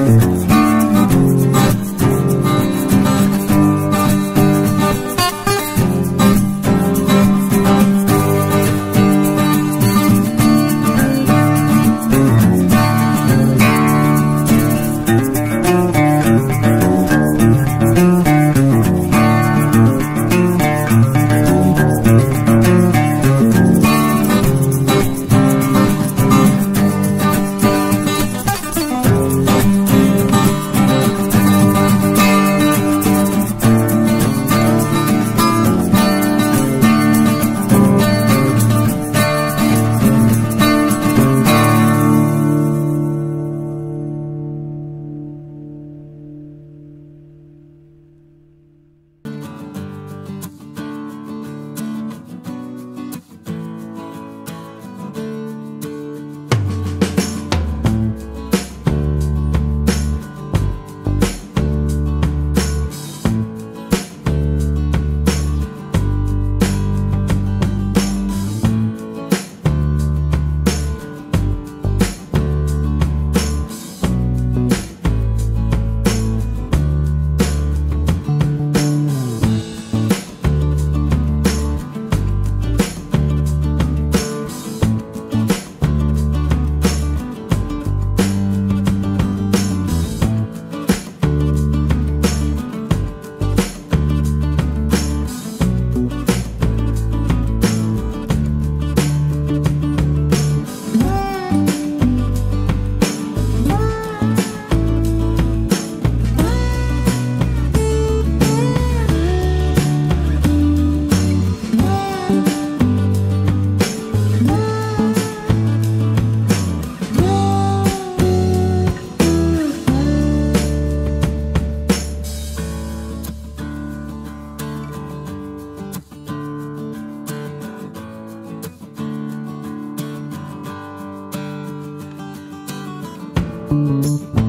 thank you. Música